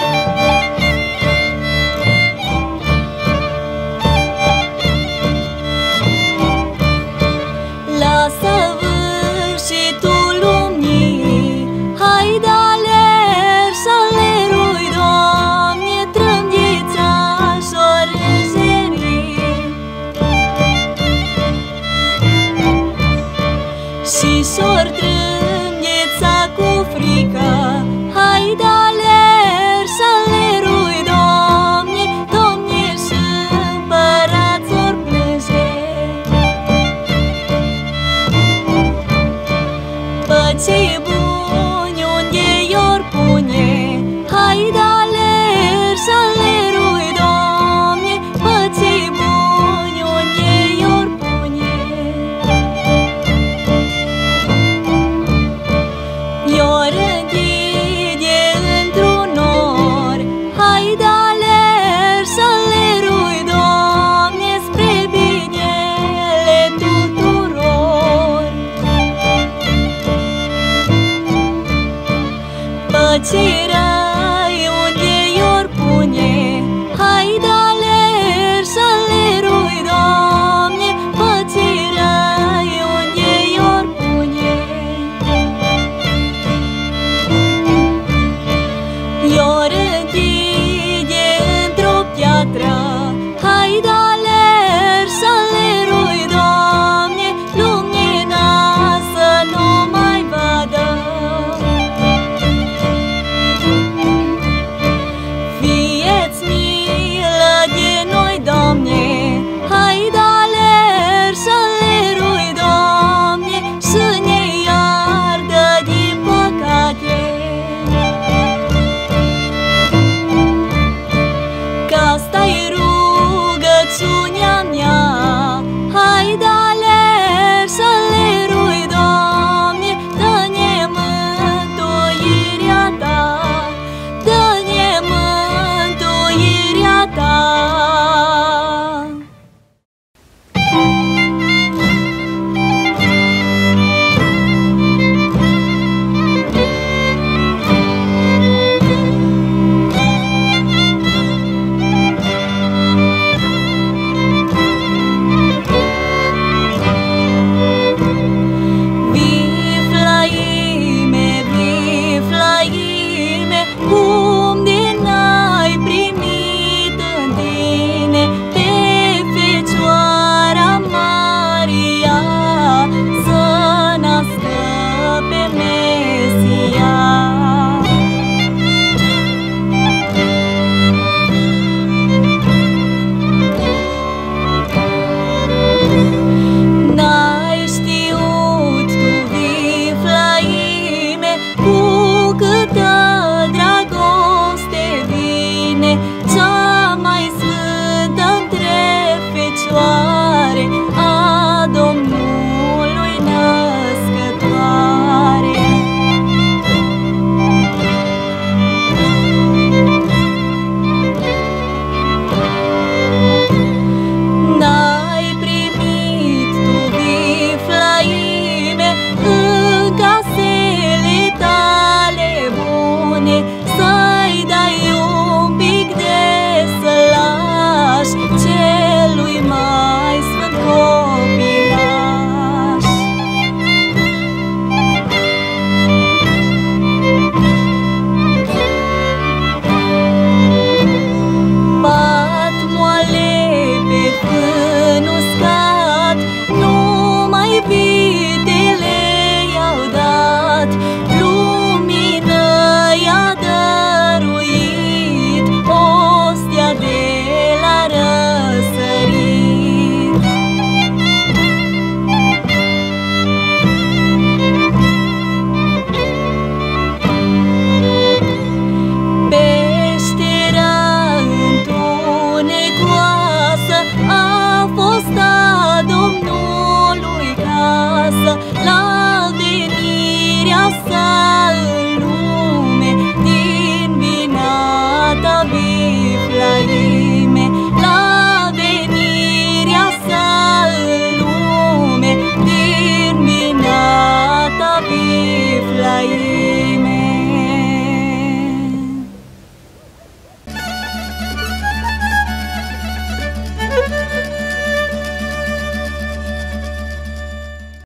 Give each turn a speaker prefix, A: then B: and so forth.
A: Bye. 记忆不起的。